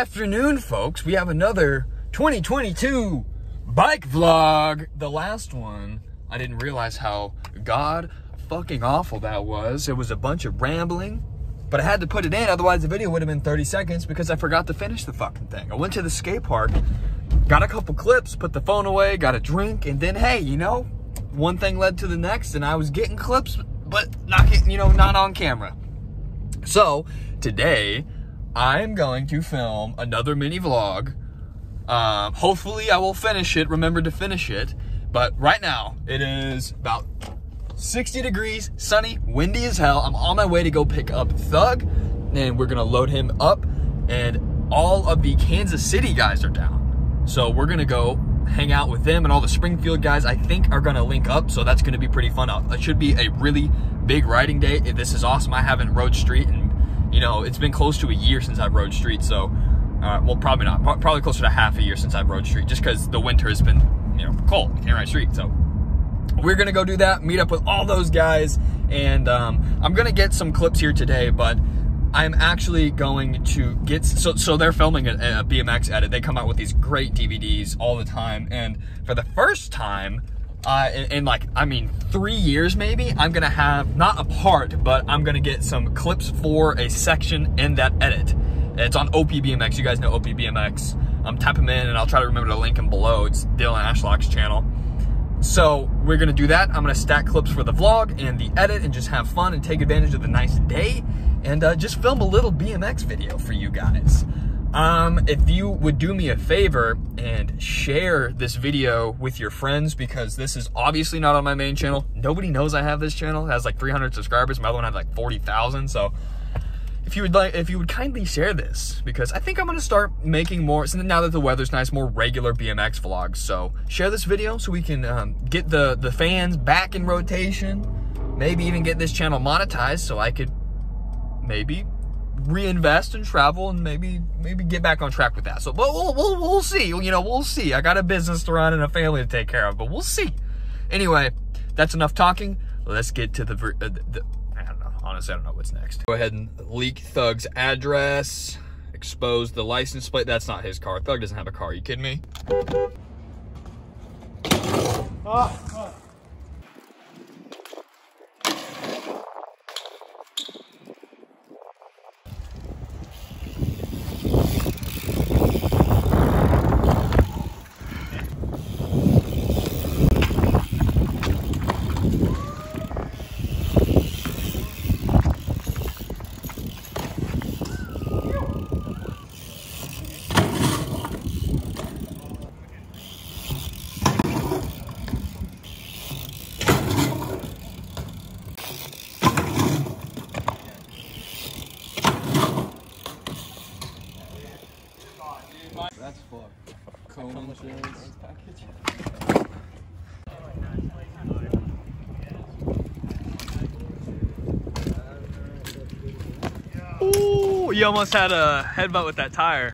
afternoon, folks. We have another 2022 bike vlog. The last one, I didn't realize how god fucking awful that was. It was a bunch of rambling, but I had to put it in, otherwise the video would have been 30 seconds because I forgot to finish the fucking thing. I went to the skate park, got a couple clips, put the phone away, got a drink, and then hey, you know, one thing led to the next, and I was getting clips, but not getting, you know, not on camera. So today, I'm going to film another mini vlog. Um, hopefully, I will finish it. Remember to finish it. But right now, it is about 60 degrees, sunny, windy as hell. I'm on my way to go pick up Thug, and we're gonna load him up. And all of the Kansas City guys are down. So we're gonna go hang out with them and all the Springfield guys I think are gonna link up. So that's gonna be pretty fun. It should be a really big riding day. If this is awesome. I haven't rode street and you know, it's been close to a year since I've rode street, so, uh, well, probably not, probably closer to half a year since I've rode street, just because the winter has been, you know, cold, you can't ride street, so. We're gonna go do that, meet up with all those guys, and um, I'm gonna get some clips here today, but I'm actually going to get, so, so they're filming a, a BMX edit, they come out with these great DVDs all the time, and for the first time, uh, in, in, like, I mean, three years maybe, I'm gonna have, not a part, but I'm gonna get some clips for a section in that edit. It's on OPBMX, you guys know OPBMX. Um, type them in and I'll try to remember to link them below. It's Dylan Ashlock's channel. So we're gonna do that. I'm gonna stack clips for the vlog and the edit and just have fun and take advantage of the nice day and uh, just film a little BMX video for you guys. Um, if you would do me a favor and share this video with your friends because this is obviously not on my main channel. Nobody knows I have this channel. It has like 300 subscribers. My other one had like 40,000. So if you would like, if you would kindly share this because I think I'm going to start making more, now that the weather's nice, more regular BMX vlogs. So share this video so we can um, get the, the fans back in rotation. Maybe even get this channel monetized so I could maybe reinvest and travel and maybe maybe get back on track with that. So, but we'll, we'll, we'll see. You know, we'll see. I got a business to run and a family to take care of, but we'll see. Anyway, that's enough talking. Let's get to the, uh, the I don't know. Honestly, I don't know what's next. Go ahead and leak Thug's address, expose the license plate. That's not his car. Thug doesn't have a car. Are you kidding me? Oh, That's insurance. Ooh, you almost had a headbutt with that tire.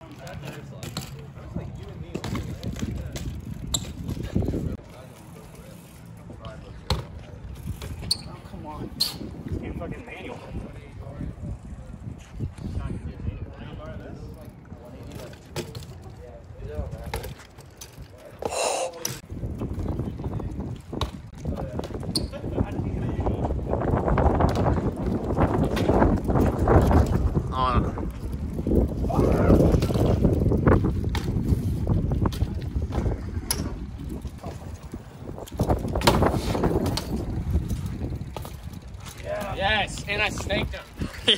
Yes, and I snaked him.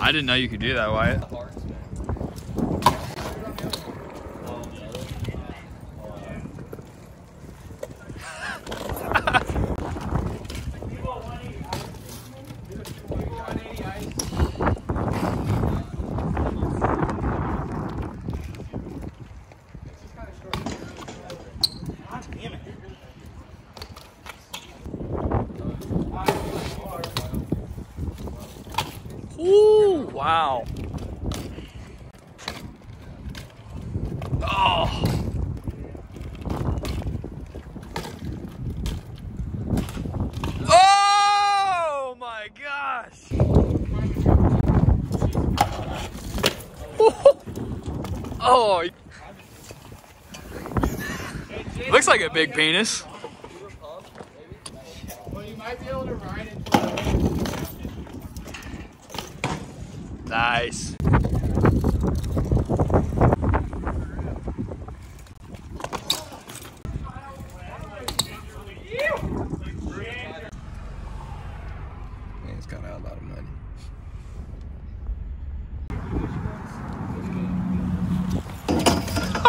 I didn't know you could do that, Wyatt. Wow. Oh. Oh my gosh. Oh. Looks like a big penis. Nice. Man, it's got out a lot of money.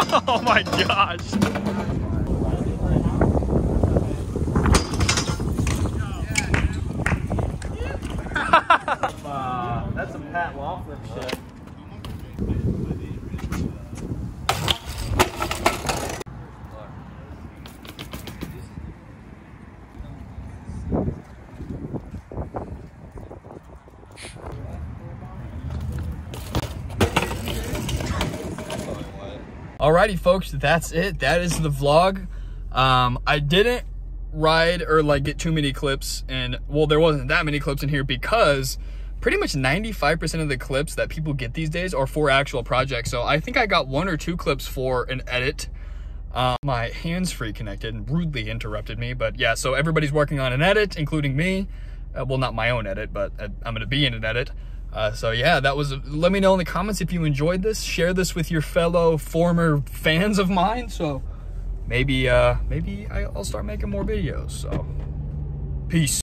Oh my gosh. Alrighty, folks, that's it. That is the vlog. Um, I didn't ride or like get too many clips, and well, there wasn't that many clips in here because pretty much 95% of the clips that people get these days are for actual projects. So I think I got one or two clips for an edit. Uh, my hands free connected and rudely interrupted me, but yeah. So everybody's working on an edit, including me. Uh, well, not my own edit, but uh, I'm gonna be in an edit. Uh, so yeah, that was. Let me know in the comments if you enjoyed this. Share this with your fellow former fans of mine. So maybe, uh, maybe I'll start making more videos. So peace.